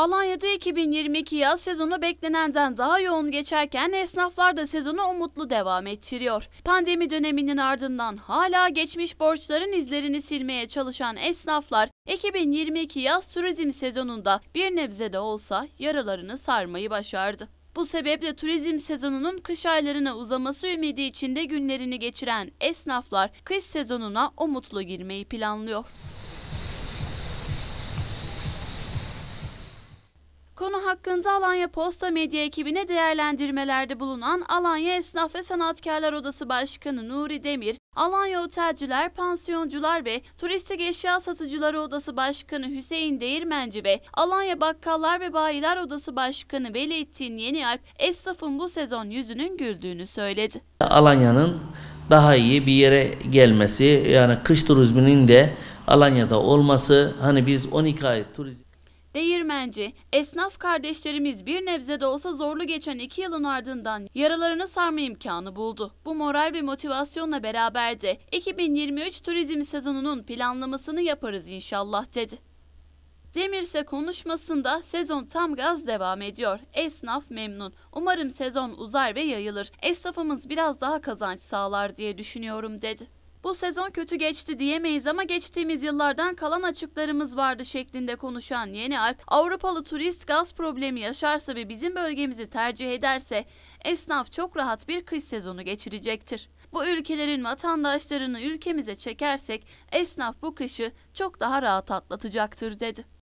Alanya'da 2022 yaz sezonu beklenenden daha yoğun geçerken esnaflar da sezonu umutlu devam ettiriyor. Pandemi döneminin ardından hala geçmiş borçların izlerini silmeye çalışan esnaflar 2022 yaz turizm sezonunda bir nebze de olsa yaralarını sarmayı başardı. Bu sebeple turizm sezonunun kış aylarına uzaması ümidi içinde günlerini geçiren esnaflar kış sezonuna umutlu girmeyi planlıyor. Konu hakkında Alanya Posta Medya ekibine değerlendirmelerde bulunan Alanya Esnaf ve Sanatkarlar Odası Başkanı Nuri Demir, Alanya Otelciler, Pansiyoncular ve Turistik Eşya Satıcıları Odası Başkanı Hüseyin Değirmenci ve Alanya Bakkallar ve Bayiler Odası Başkanı Veliettin Yenialp, esnafın bu sezon yüzünün güldüğünü söyledi. Alanya'nın daha iyi bir yere gelmesi yani kış turizminin de Alanya'da olması hani biz 12 ay turizm Değirmenci, esnaf kardeşlerimiz bir nebze de olsa zorlu geçen iki yılın ardından yaralarını sarma imkanı buldu. Bu moral ve motivasyonla beraber de 2023 turizm sezonunun planlamasını yaparız inşallah dedi. Demir ise konuşmasında sezon tam gaz devam ediyor. Esnaf memnun. Umarım sezon uzar ve yayılır. Esnafımız biraz daha kazanç sağlar diye düşünüyorum dedi. Bu sezon kötü geçti diyemeyiz ama geçtiğimiz yıllardan kalan açıklarımız vardı şeklinde konuşan Yeni Alp, Avrupalı turist gaz problemi yaşarsa ve bizim bölgemizi tercih ederse esnaf çok rahat bir kış sezonu geçirecektir. Bu ülkelerin vatandaşlarını ülkemize çekersek esnaf bu kışı çok daha rahat atlatacaktır dedi.